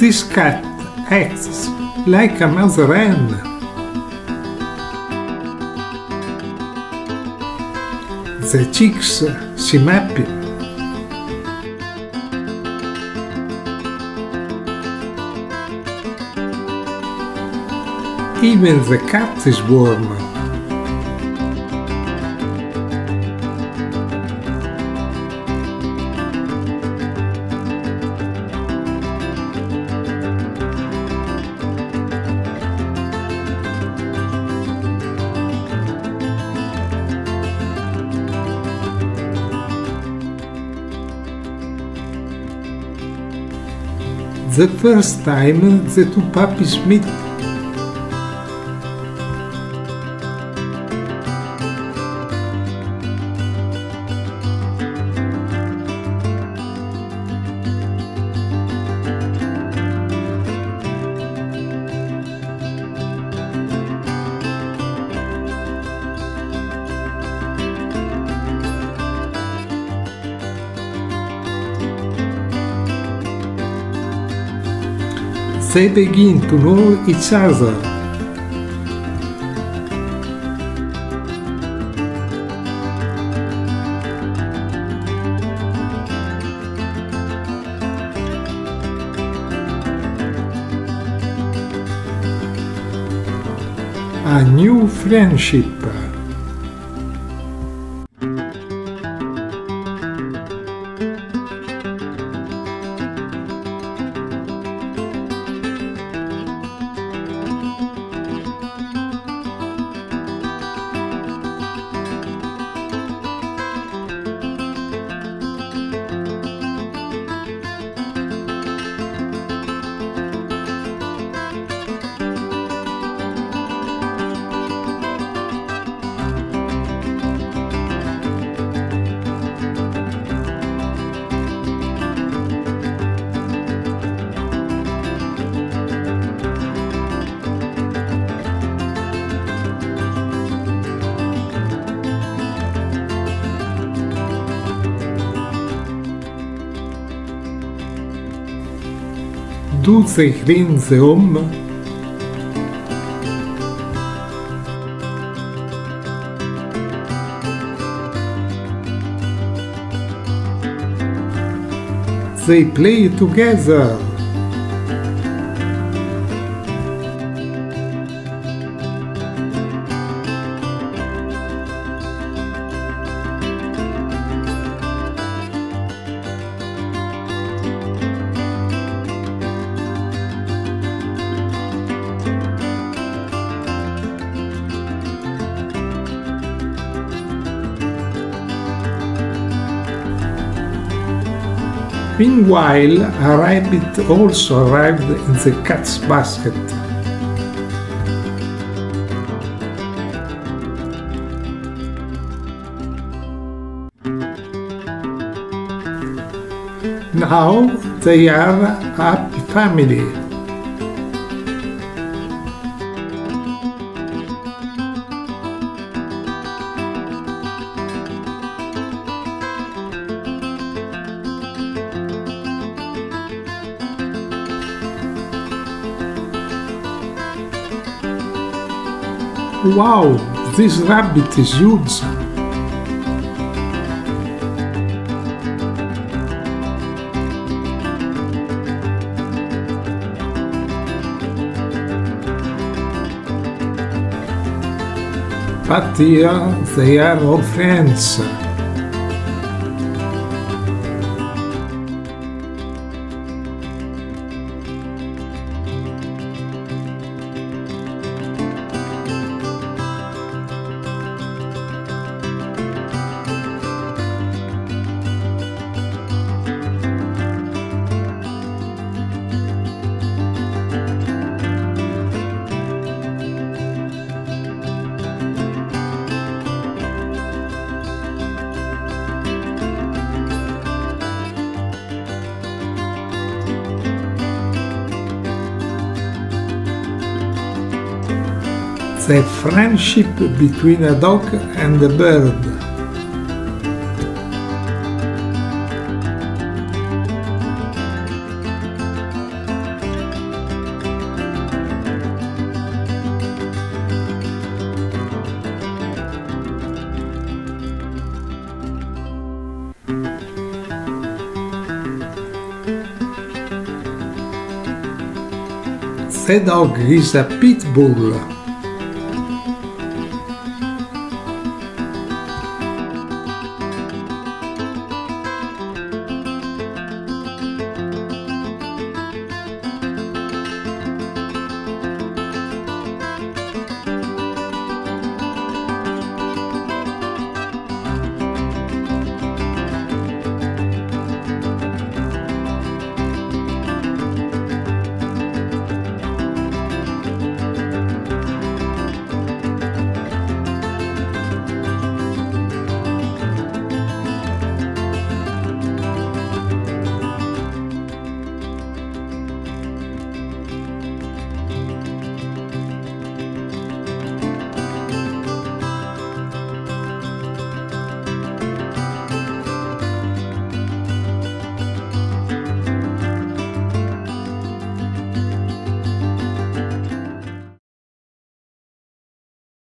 This cat acts like a mother hen. The chicks seem happy. Even the cat is warm. The first time the two puppies meet. They begin to know each other. A new friendship. doet zijn grenzen om. Um. They play together. Meanwhile, a rabbit also arrived in the cat's basket. Now they are a happy family. Wow, this rabbit is huge. But here they are all friends. The friendship between a dog and a bird. The dog is a pit bull.